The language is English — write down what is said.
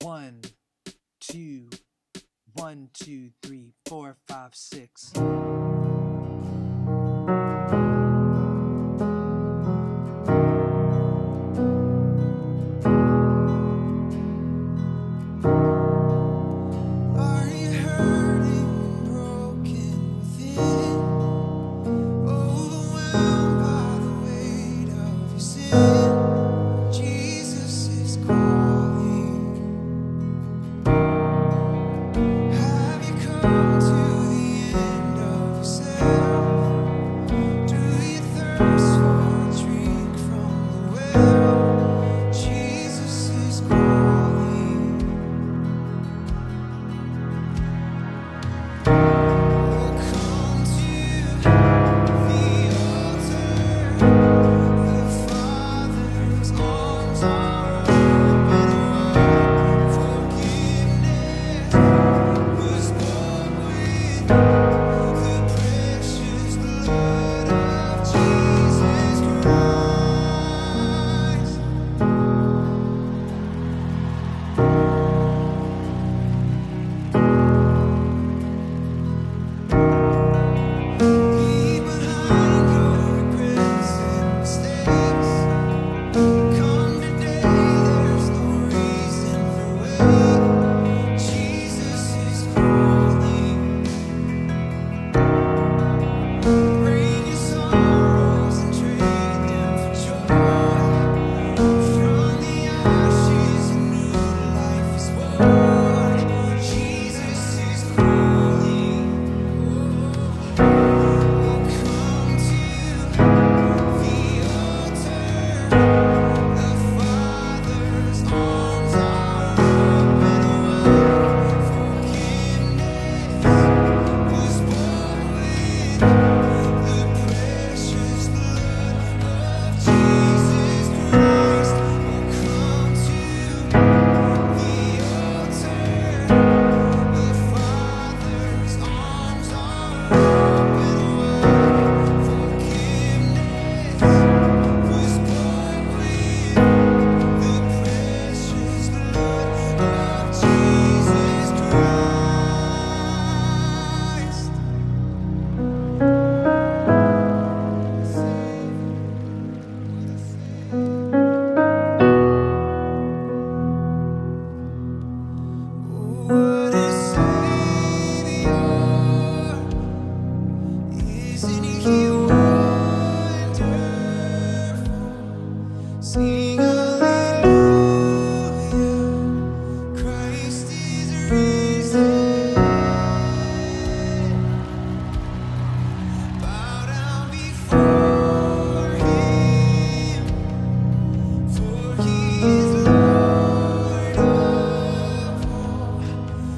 One, two, one, two, three, four, five, six.